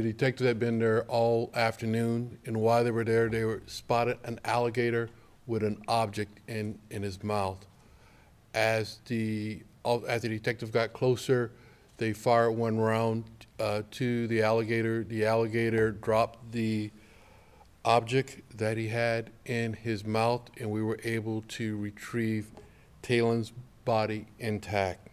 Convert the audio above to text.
the detectives had been there all afternoon, and while they were there, they were spotted an alligator with an object in, in his mouth. As the, as the detective got closer, they fired one round uh, to the alligator. The alligator dropped the object that he had in his mouth, and we were able to retrieve Taylen's body intact.